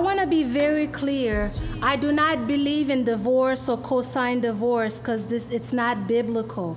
want to be very clear. I do not believe in divorce or co-sign divorce because this it's not biblical.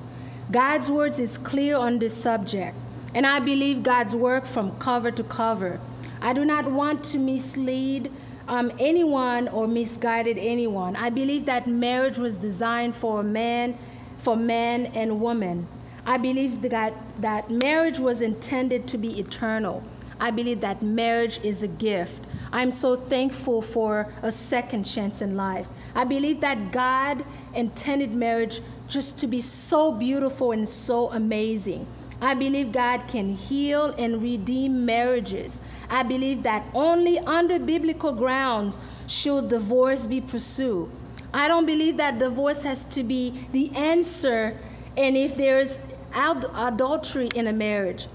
God's words is clear on this subject, and I believe God's work from cover to cover. I do not want to mislead um, anyone or misguided anyone. I believe that marriage was designed for a man, for man and woman. I believe that, that marriage was intended to be eternal. I believe that marriage is a gift. I'm so thankful for a second chance in life. I believe that God intended marriage just to be so beautiful and so amazing. I believe God can heal and redeem marriages. I believe that only under biblical grounds should divorce be pursued. I don't believe that divorce has to be the answer and if there's adultery in a marriage.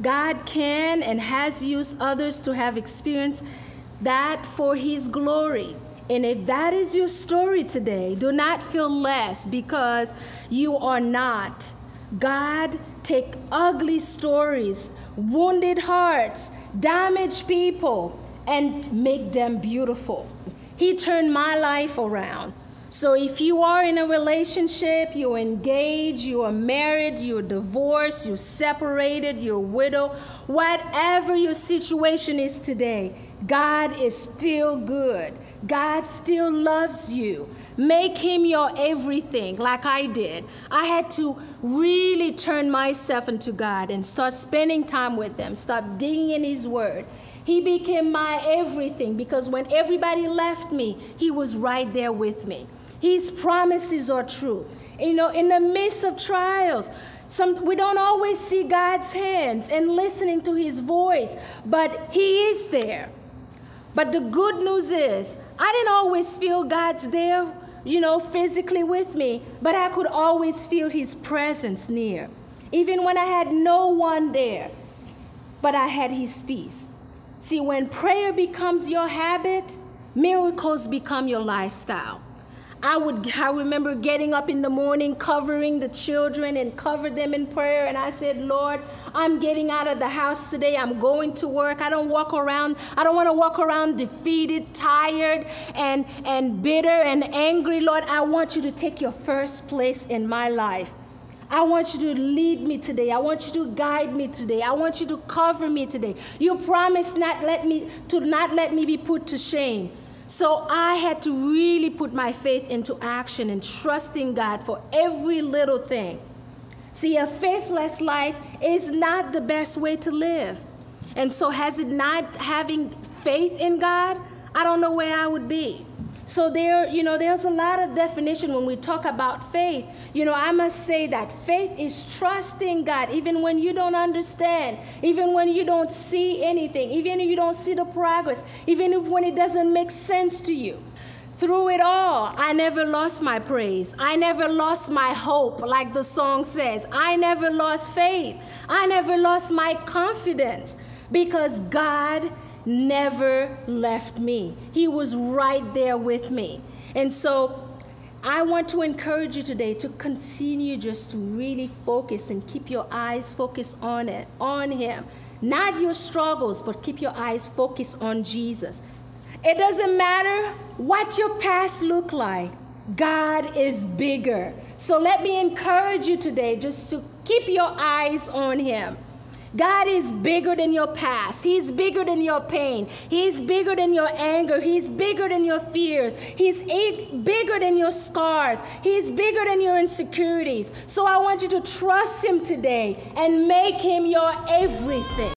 God can and has used others to have experienced that for His glory. And if that is your story today, do not feel less because you are not. God take ugly stories, wounded hearts, damaged people, and make them beautiful. He turned my life around. So if you are in a relationship, you're engaged, you are married, you're divorced, you're separated, you're widow, whatever your situation is today, God is still good. God still loves you. Make him your everything, like I did. I had to really turn myself into God and start spending time with him, start digging in his word. He became my everything because when everybody left me, he was right there with me. His promises are true. You know, in the midst of trials, some, we don't always see God's hands and listening to his voice, but he is there. But the good news is, I didn't always feel God's there, you know, physically with me, but I could always feel his presence near. Even when I had no one there, but I had his peace. See, when prayer becomes your habit, miracles become your lifestyle. I would I remember getting up in the morning, covering the children and covered them in prayer. And I said, Lord, I'm getting out of the house today. I'm going to work. I don't walk around, I don't want to walk around defeated, tired, and, and bitter and angry. Lord, I want you to take your first place in my life. I want you to lead me today. I want you to guide me today. I want you to cover me today. You promised not let me to not let me be put to shame. So I had to really put my faith into action and trusting God for every little thing. See, a faithless life is not the best way to live. And so, has it not having faith in God? I don't know where I would be. So there, you know, there's a lot of definition when we talk about faith. You know, I must say that faith is trusting God even when you don't understand, even when you don't see anything, even if you don't see the progress, even if when it doesn't make sense to you. Through it all, I never lost my praise. I never lost my hope, like the song says. I never lost faith. I never lost my confidence because God never left me. He was right there with me. And so I want to encourage you today to continue just to really focus and keep your eyes focused on it, on Him. Not your struggles, but keep your eyes focused on Jesus. It doesn't matter what your past look like. God is bigger. So let me encourage you today just to keep your eyes on Him. God is bigger than your past. He's bigger than your pain. He's bigger than your anger. He's bigger than your fears. He's bigger than your scars. He's bigger than your insecurities. So I want you to trust Him today and make Him your everything.